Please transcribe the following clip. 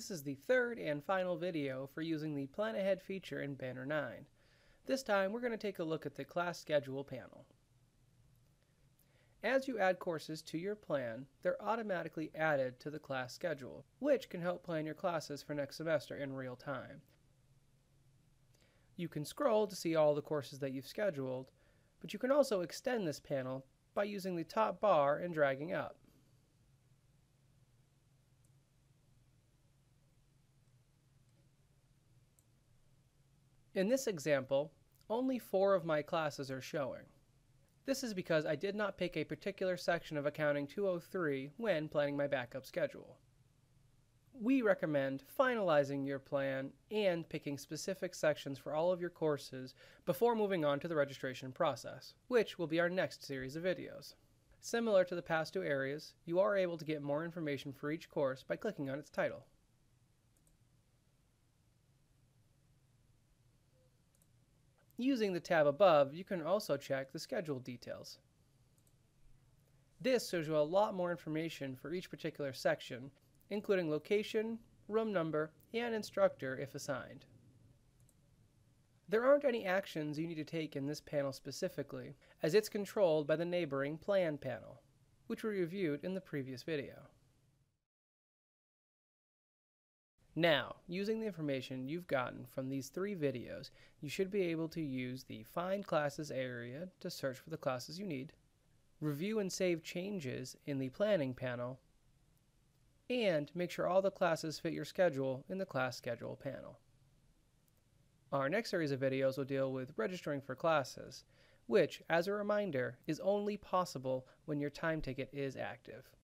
This is the third and final video for using the Plan Ahead feature in Banner 9. This time we're going to take a look at the class schedule panel. As you add courses to your plan, they're automatically added to the class schedule, which can help plan your classes for next semester in real time. You can scroll to see all the courses that you've scheduled, but you can also extend this panel by using the top bar and dragging up. In this example, only four of my classes are showing. This is because I did not pick a particular section of Accounting 203 when planning my backup schedule. We recommend finalizing your plan and picking specific sections for all of your courses before moving on to the registration process, which will be our next series of videos. Similar to the past two areas, you are able to get more information for each course by clicking on its title. Using the tab above, you can also check the schedule details. This shows you a lot more information for each particular section, including location, room number, and instructor if assigned. There aren't any actions you need to take in this panel specifically, as it's controlled by the neighboring Plan panel, which we reviewed in the previous video. Now, using the information you've gotten from these three videos, you should be able to use the Find Classes area to search for the classes you need, review and save changes in the Planning panel, and make sure all the classes fit your schedule in the Class Schedule panel. Our next series of videos will deal with registering for classes, which, as a reminder, is only possible when your time ticket is active.